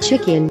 Chicken.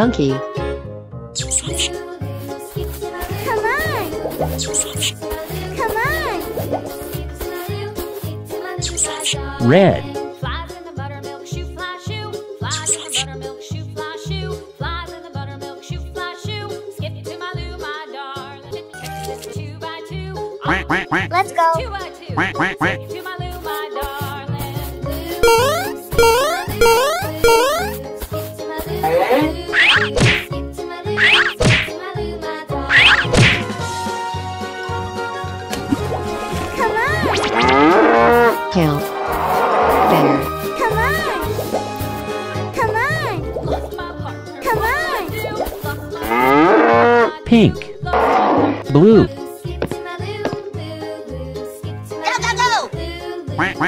monkey. Come on! Come on! Red.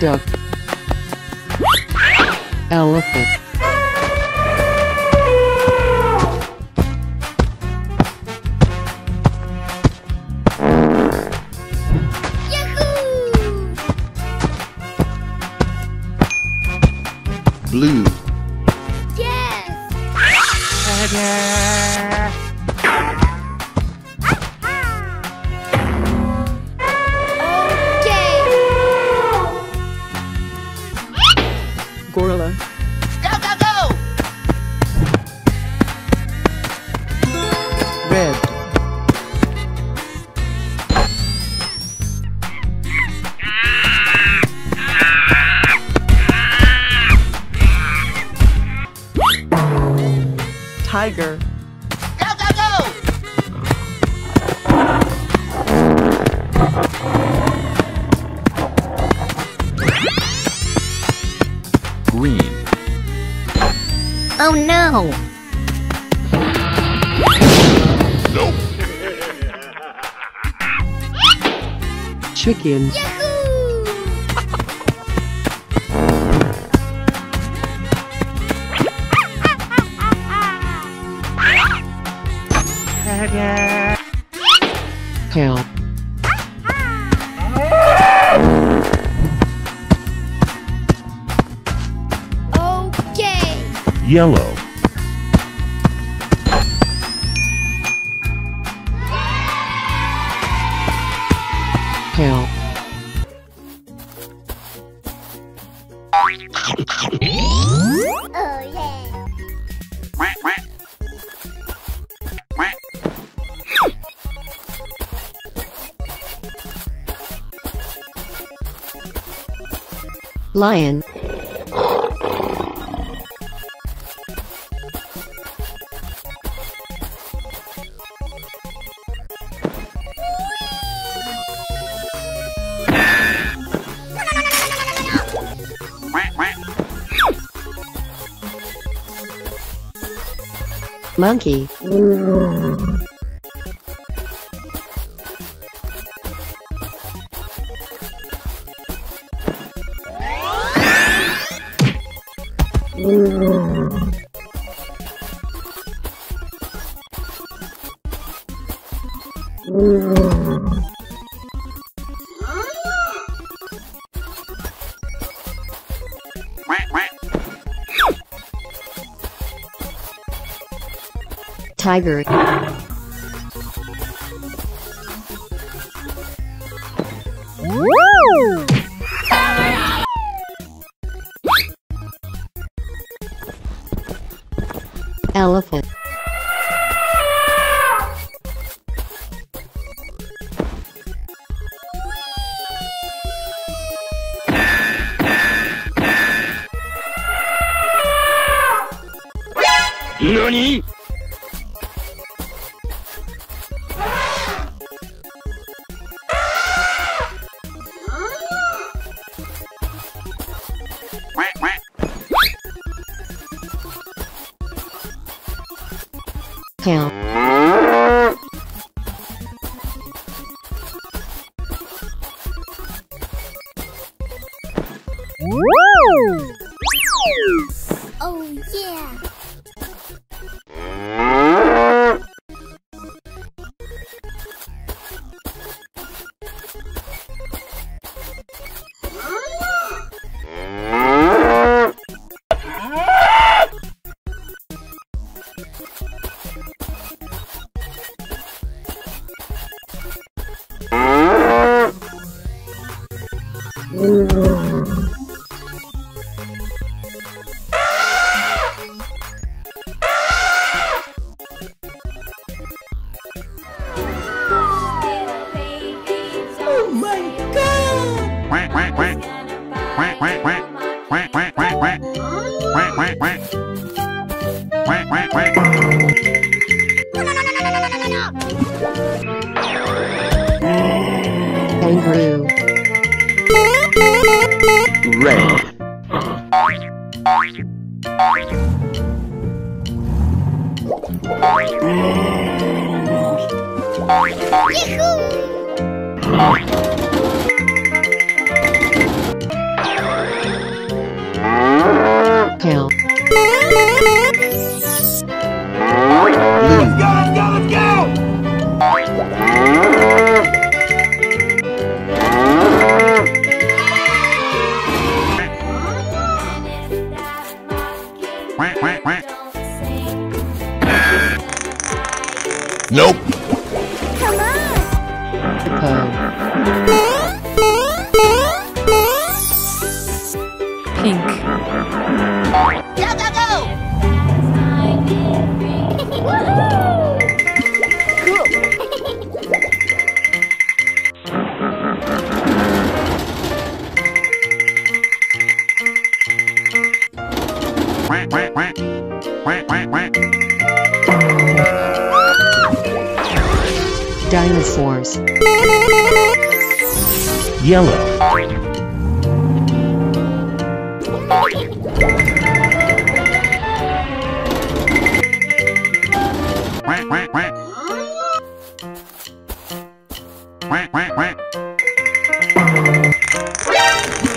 duck elephant. Blue. Yes! Tiger. tiger. Go, go, go! Green. Oh no! Nope. Chicken. Yahoo! help. Okay. Yellow. Help. Lion. Monkey. Mm. Tiger. Woo! NANI?! Tail. Oh yeah! Kangaroo. Red. Yahoo! Uh-huh. Nope. Come on. Pink. Go go go. Quack, quack, quack. Quack, quack, quack. Dinosaurs. Yellow.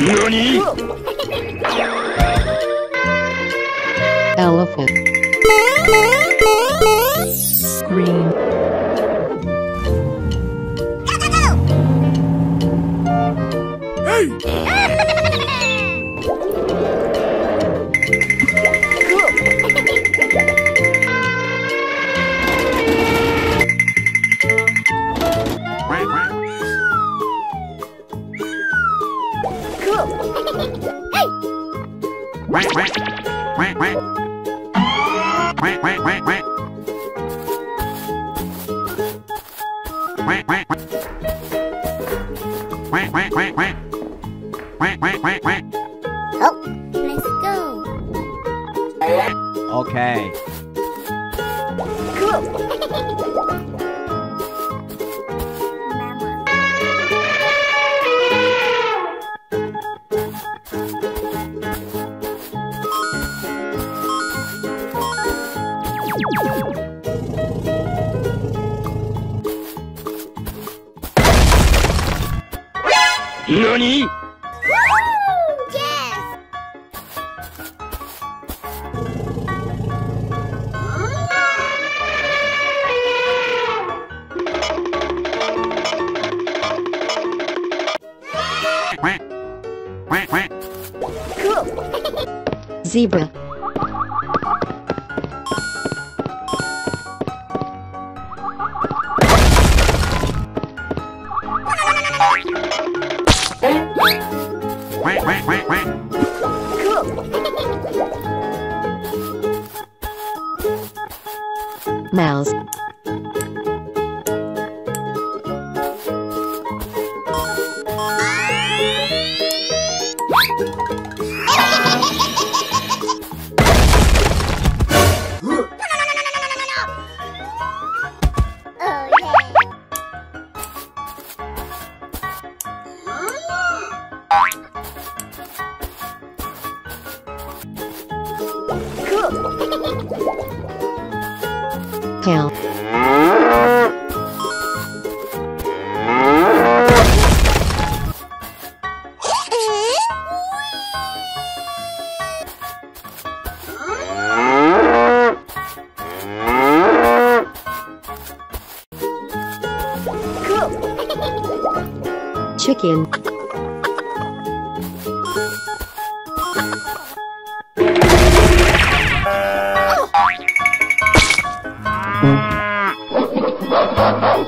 Nani? Elephant. Okay. Mama. NANI?! Zebra Quack, quack, quack, quack. chicken. Mm.